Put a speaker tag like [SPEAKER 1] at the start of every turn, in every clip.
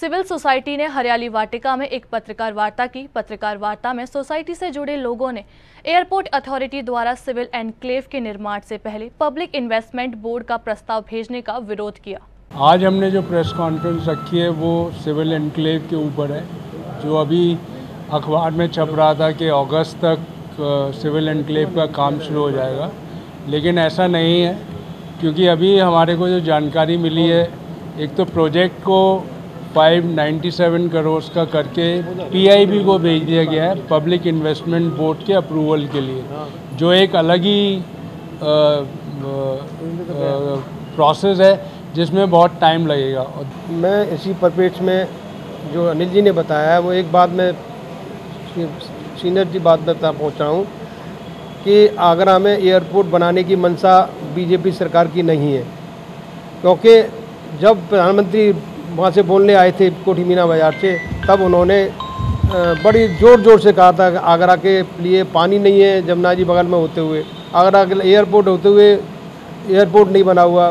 [SPEAKER 1] Civil society ने हरियाली वाटिका में एक पत्रकार वार्ता की। पत्रकार वार्ता में सोसाइटी से जुड़े लोगों ने एयरपोर्ट अथॉरिटी द्वारा सिविल एनक्लेव के निर्माण से पहले पब्लिक इन्वेस्टमेंट बोर्ड का प्रस्ताव भेजने का विरोध किया।
[SPEAKER 2] आज हमने जो प्रेस कॉन्फ्रेंस रखी है, वो सिविल एनक्लेव के ऊपर है, जो अभी अखबार में छप रहा था कि अगस्त तक सिविल एनक्लेव का काम शुरू हो जाएगा। लेकिन ऐसा नहीं है, क्योंकि अभी हमारे को जो जानकारी मिली है, एक तो प्रोजेक्ट को 597 करोड़ का करके पीआईबी को भेज दिया गया है, पब्लिक इन्वेस्टमेंट बोर्ड के अप्रूवल के लिए, जो एक अलग ही प्रोसेस है, जिसमें बहुत टाइम लगेगा।
[SPEAKER 3] मैं इसी परिप्रेक्ष्य में जो अनिल जी ने बताया है वो एक बात मैं सीनियर जी बात बता पहुँच रहा हूँ कि आगरा में एयरपोर्ट बनाने की मंशा बीजेपी सरकार की नहीं है, क्योंकि जब प्रधानमंत्री वहाँ से बोलने आए थे कोठी मीना बाज़ार से, तब उन्होंने बड़ी ज़ोर ज़ोर से कहा था आगरा के लिए पानी नहीं है, जमुना जी बगल में होते हुए। आगरा के एयरपोर्ट होते हुए एयरपोर्ट नहीं बना हुआ,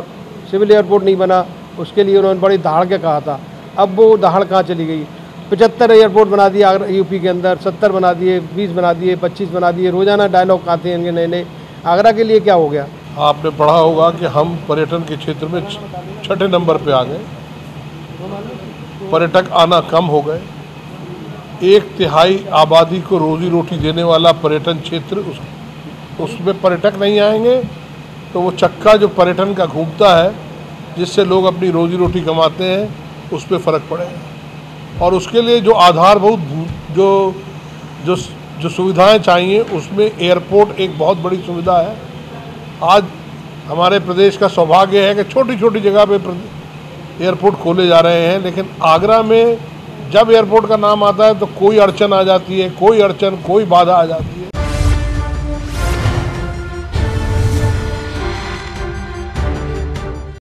[SPEAKER 3] सिविल एयरपोर्ट नहीं बना, उसके लिए उन्होंने बड़ी दहाड़ के कहा था। अब वो दहाड़ कहाँ चली गई? पचहत्तर एयरपोर्ट बना दिए आगरा, यूपी के अंदर, सत्तर बना दिए, बीस बना दिए, पच्चीस बना दिए, रोज़ाना डायलॉग आते हैं इनके नए नए आगरा के लिए क्या हो गया?
[SPEAKER 4] आपने पढ़ा होगा कि हम पर्यटन के क्षेत्र में छठे नंबर पे आ गए। पर्यटक आना कम हो गए। एक तिहाई आबादी को रोजी रोटी देने वाला पर्यटन क्षेत्र उस, उसमें पर्यटक नहीं आएँगे तो वो चक्का जो पर्यटन का घूमता है, जिससे लोग अपनी रोजी रोटी कमाते हैं, उस पर फ़र्क पड़ेगा और उसके लिए जो आधारभूत जो जो जो सुविधाएँ चाहिए, उसमें एयरपोर्ट एक बहुत बड़ी सुविधा है। आज हमारे प्रदेश का सौभाग्य है कि छोटी छोटी जगह पे एयरपोर्ट खोले जा रहे हैं, लेकिन आगरा में जब एयरपोर्ट का नाम आता है तो कोई अड़चन आ जाती है, कोई अड़चन, कोई बाधा आ जाती है।